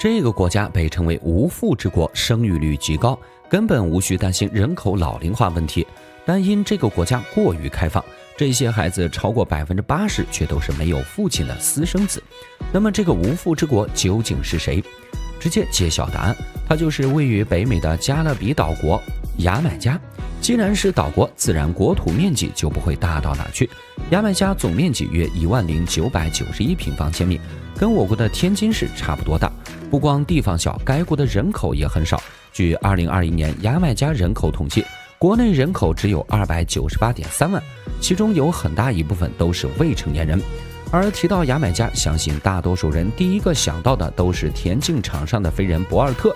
这个国家被称为无父之国，生育率极高，根本无需担心人口老龄化问题。但因这个国家过于开放，这些孩子超过百分之八十却都是没有父亲的私生子。那么这个无父之国究竟是谁？直接揭晓答案，它就是位于北美的加勒比岛国牙买加。既然是岛国，自然国土面积就不会大到哪去。牙买加总面积约一万零九百九十一平方千米，跟我国的天津市差不多大。不光地方小，该国的人口也很少。据二零二一年牙买加人口统计，国内人口只有二百九十八点三万，其中有很大一部分都是未成年人。而提到牙买加，相信大多数人第一个想到的都是田径场上的飞人博尔特。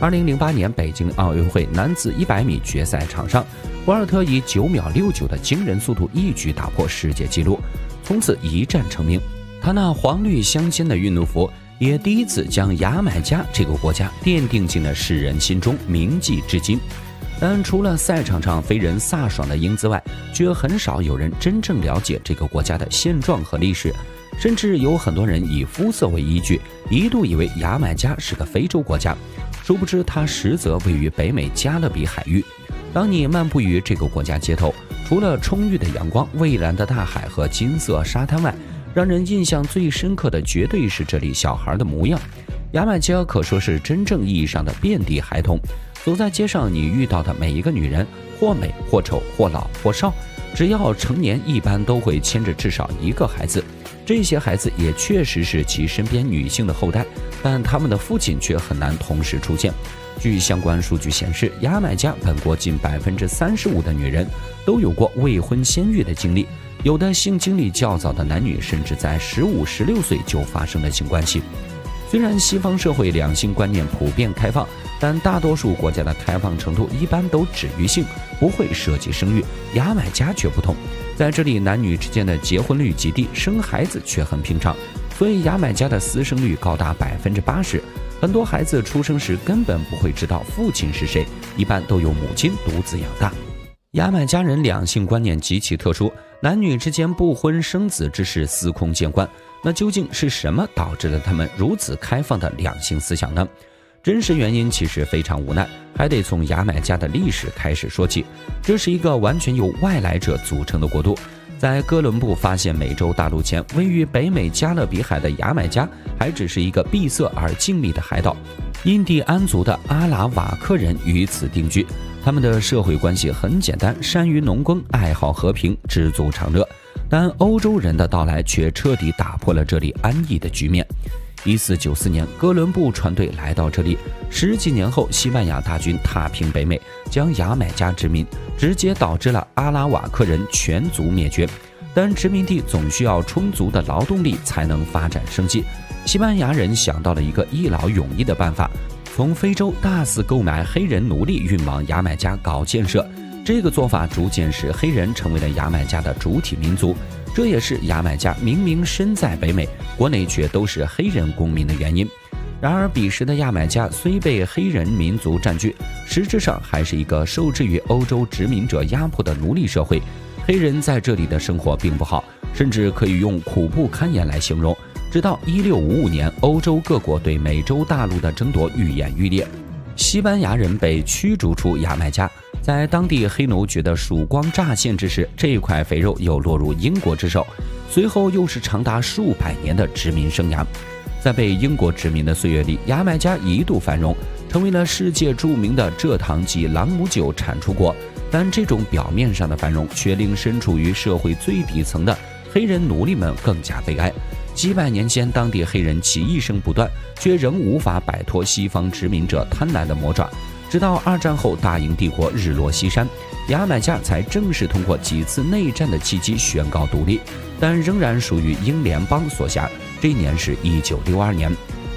二零零八年北京奥运会男子一百米决赛场上，博尔特以九秒六九的惊人速度一举打破世界纪录，从此一战成名。他那黄绿相间的运动服。也第一次将牙买加这个国家奠定进了世人心中，铭记至今。但除了赛场上飞人飒爽的英姿外，却很少有人真正了解这个国家的现状和历史。甚至有很多人以肤色为依据，一度以为牙买加是个非洲国家，殊不知它实则位于北美加勒比海域。当你漫步于这个国家街头，除了充裕的阳光、蔚蓝的大海和金色沙滩外，让人印象最深刻的，绝对是这里小孩的模样。牙买加可说是真正意义上的遍地孩童。走在街上，你遇到的每一个女人，或美或丑，或老或少，只要成年，一般都会牵着至少一个孩子。这些孩子也确实是其身边女性的后代，但他们的父亲却很难同时出现。据相关数据显示，牙买加本国近百分之三十五的女人都有过未婚先育的经历。有的性经历较早的男女，甚至在十五、十六岁就发生了性关系。虽然西方社会两性观念普遍开放，但大多数国家的开放程度一般都止于性，不会涉及生育。牙买加却不同，在这里男女之间的结婚率极低，生孩子却很平常，所以牙买加的私生率高达百分之八十。很多孩子出生时根本不会知道父亲是谁，一般都由母亲独自养大。牙买加人两性观念极其特殊，男女之间不婚生子之事司空见惯。那究竟是什么导致了他们如此开放的两性思想呢？真实原因其实非常无奈，还得从牙买加的历史开始说起。这是一个完全由外来者组成的国度。在哥伦布发现美洲大陆前，位于北美加勒比海的牙买加还只是一个闭塞而静谧的海岛。印第安族的阿拉瓦克人于此定居。他们的社会关系很简单，善于农耕，爱好和平，知足常乐。但欧洲人的到来却彻底打破了这里安逸的局面。一四九四年，哥伦布船队来到这里，十几年后，西班牙大军踏平北美，将牙买加殖民，直接导致了阿拉瓦克人全族灭绝。但殖民地总需要充足的劳动力才能发展生计，西班牙人想到了一个一劳永逸的办法。从非洲大肆购买黑人奴隶运往牙买加搞建设，这个做法逐渐使黑人成为了牙买加的主体民族。这也是牙买加明明身在北美，国内却都是黑人公民的原因。然而，彼时的牙买加虽被黑人民族占据，实质上还是一个受制于欧洲殖民者压迫的奴隶社会。黑人在这里的生活并不好，甚至可以用苦不堪言来形容。直到一六五五年，欧洲各国对美洲大陆的争夺愈演愈烈，西班牙人被驱逐出牙买加。在当地黑奴觉得曙光乍现之时，这块肥肉又落入英国之手。随后又是长达数百年的殖民生涯。在被英国殖民的岁月里，牙买加一度繁荣，成为了世界著名的蔗糖及朗姆酒产出国。但这种表面上的繁荣，却令身处于社会最底层的黑人奴隶们更加悲哀。几百年间，当地黑人起义声不断，却仍无法摆脱西方殖民者贪婪的魔爪。直到二战后，大英帝国日落西山，牙买加才正式通过几次内战的契机宣告独立，但仍然属于英联邦所辖。这一年是一九六二年。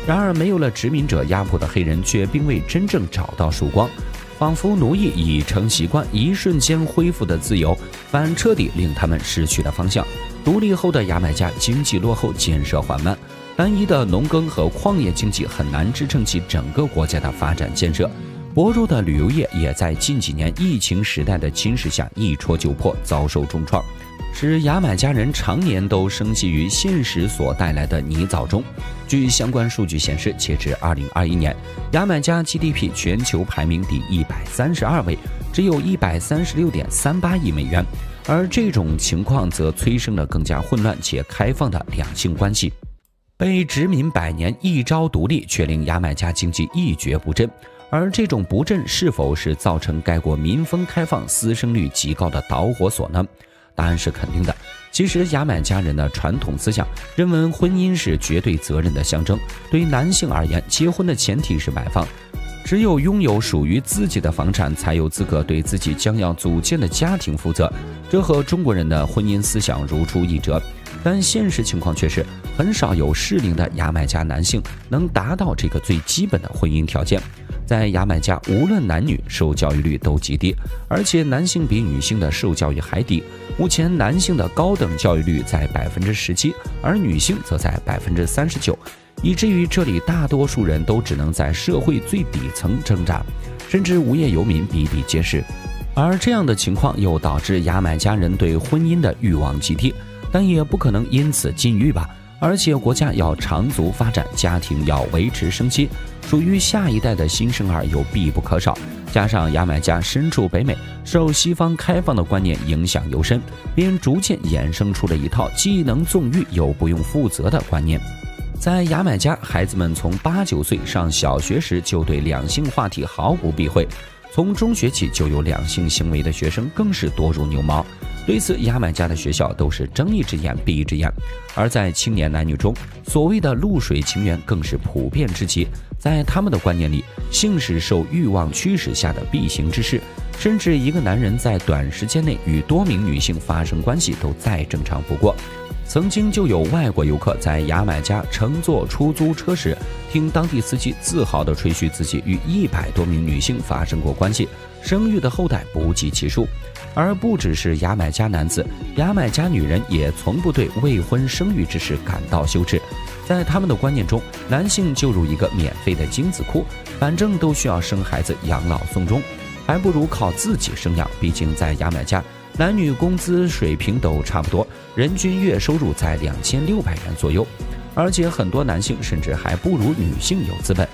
然而，没有了殖民者压迫的黑人却并未真正找到曙光，仿佛奴役已成习惯，一瞬间恢复的自由，反彻底令他们失去了方向。独立后的牙买加经济落后，建设缓慢，单一的农耕和矿业经济很难支撑起整个国家的发展建设。薄弱的旅游业也在近几年疫情时代的侵蚀下一戳就破，遭受重创。使牙买加人常年都生息于现实所带来的泥沼中。据相关数据显示，截至2021年，牙买加 GDP 全球排名第一百三十二位，只有一百三十六点三八亿美元。而这种情况则催生了更加混乱且开放的两性关系。被殖民百年，一朝独立，却令牙买加经济一蹶不振。而这种不振是否是造成该国民风开放、私生率极高的导火索呢？答案是肯定的。其实，牙买加人的传统思想认为婚姻是绝对责任的象征。对于男性而言，结婚的前提是买房，只有拥有属于自己的房产，才有资格对自己将要组建的家庭负责。这和中国人的婚姻思想如出一辙。但现实情况却是，很少有适龄的牙买加男性能达到这个最基本的婚姻条件。在牙买加，无论男女受教育率都极低，而且男性比女性的受教育还低。目前，男性的高等教育率在百分之十七，而女性则在百分之三十九，以至于这里大多数人都只能在社会最底层挣扎，甚至无业游民比比皆是。而这样的情况又导致牙买加人对婚姻的欲望极低，但也不可能因此禁欲吧。而且国家要长足发展，家庭要维持生机，属于下一代的新生儿又必不可少。加上牙买加身处北美，受西方开放的观念影响尤深，便逐渐衍生出了一套既能纵欲又不用负责的观念。在牙买加，孩子们从八九岁上小学时就对两性话题毫不避讳，从中学起就有两性行为的学生更是多如牛毛。对此，牙买加的学校都是睁一只眼闭一只眼，而在青年男女中，所谓的露水情缘更是普遍之极。在他们的观念里，性是受欲望驱使下的必行之事，甚至一个男人在短时间内与多名女性发生关系都再正常不过。曾经就有外国游客在牙买加乘坐出租车时，听当地司机自豪地吹嘘自己与一百多名女性发生过关系，生育的后代不计其数。而不只是牙买加男子，牙买加女人也从不对未婚生育之事感到羞耻。在他们的观念中，男性就如一个免费的精子库，反正都需要生孩子养老送终，还不如靠自己生养。毕竟在牙买加，男女工资水平都差不多，人均月收入在两千六百元左右，而且很多男性甚至还不如女性有资本。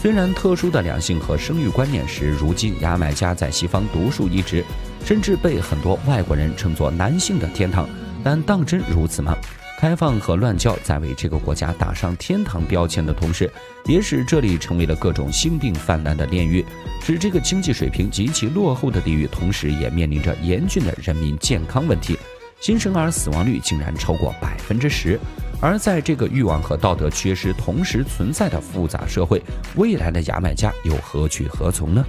虽然特殊的两性和生育观念是如今牙买加在西方独树一帜。甚至被很多外国人称作“男性的天堂”，但当真如此吗？开放和乱交在为这个国家打上天堂标签的同时，也使这里成为了各种性病泛滥的炼狱，使这个经济水平极其落后的地域，同时也面临着严峻的人民健康问题。新生儿死亡率竟然超过百分之十，而在这个欲望和道德缺失同时存在的复杂社会，未来的牙买加又何去何从呢？